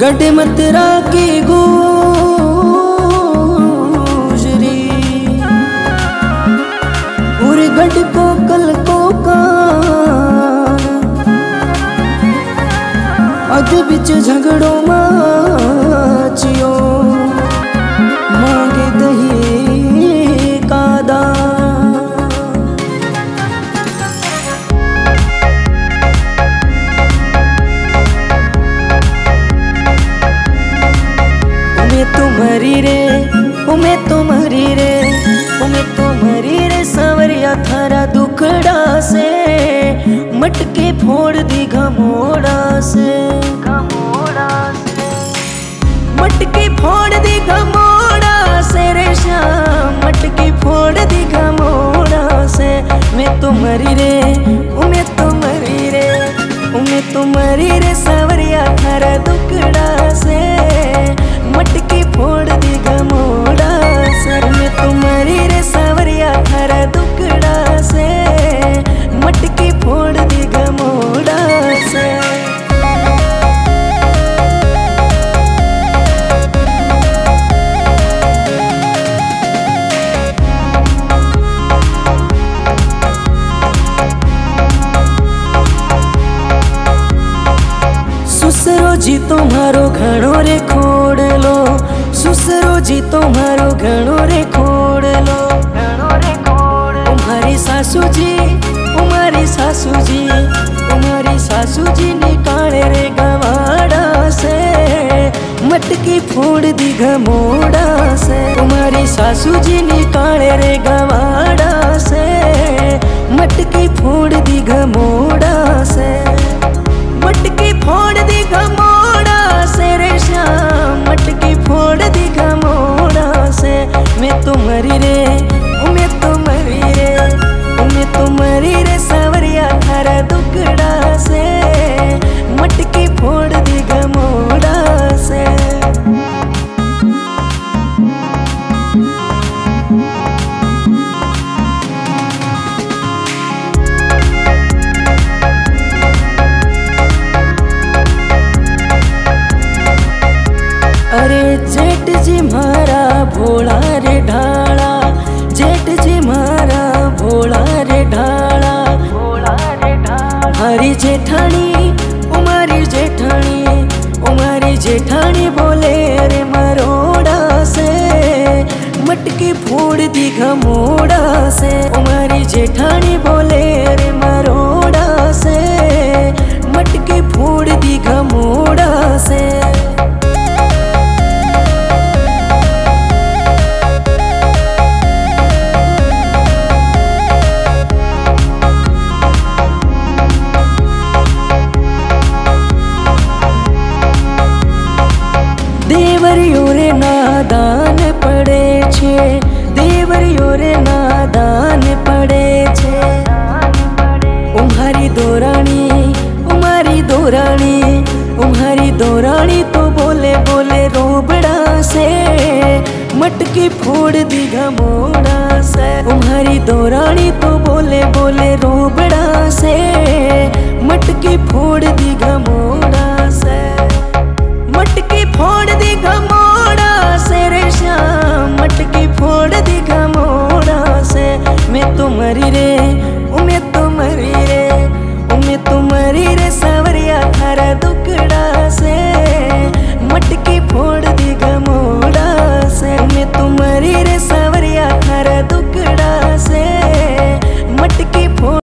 गढ़ मतरा की गुजरी और गढ़ को कल को का अध बिच झगड़ो माचियो सवरिया दुखड़ा से मटके फोड़ दी घमोड़ा से। घमोड़ा से। मटके फोड़ दी घमोड़ा से रे श्याम मटके फोड़ दी घमोड़ा से। मैं तुम्हारी रे उमे तुम्हारी रे उमे तुम्हारी रे सवरिया थारा दुखड़ा से। जी तुम्हारो घणो रे खोड़ लो सुसरो जी तुम्हारो घणो रे खोड़ लो तुम्हारी सासू जी तुम्हारी सासू जी तुम्हारी सासू जी निकाले रे गवाड़ा से, मटकी फोड़ दी घमोड़ा से। तुम्हारी सासू जी निकाले रे गवाड़ा से, मटकी फोड़ दी घमोड़ा रे जेठानी बोले रे मरोड़ा से मटकी फोड़ दी घमोड़ा से। उमारी जेठानी बोले रे દેવરિયો રે નાદાન પડે છે દેવરિયો રે નાદાન પડે છે ઉમ્હારી દોરાણી ઉમારી દોરાણી ઉમ્હારી દોરાણી તો બોલે બોલે રોબડા से मटकी फोड़ दी घमोड़ा से उम्हारी दौरानी तो बोले बोले रोबड़ा से मटकी फोड़ दी घमोड़ा